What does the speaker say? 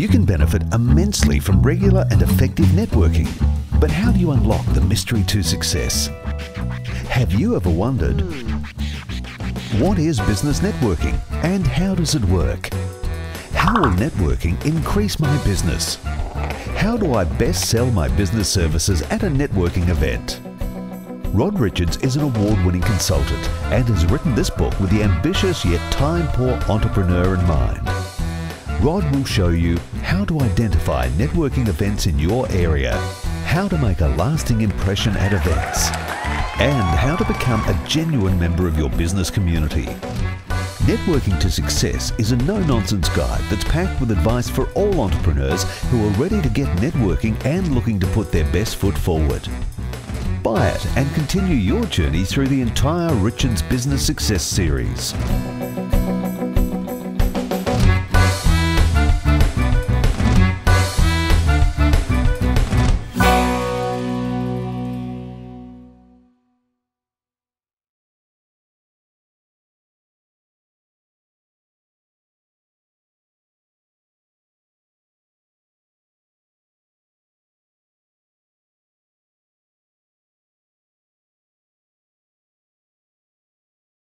You can benefit immensely from regular and effective networking. But how do you unlock the mystery to success? Have you ever wondered what is business networking and how does it work? How will networking increase my business? How do I best sell my business services at a networking event? Rod Richards is an award winning consultant and has written this book with the ambitious yet time poor entrepreneur in mind. Rod will show you how to identify networking events in your area, how to make a lasting impression at events, and how to become a genuine member of your business community. Networking to Success is a no-nonsense guide that's packed with advice for all entrepreneurs who are ready to get networking and looking to put their best foot forward. Buy it and continue your journey through the entire Richards Business Success series.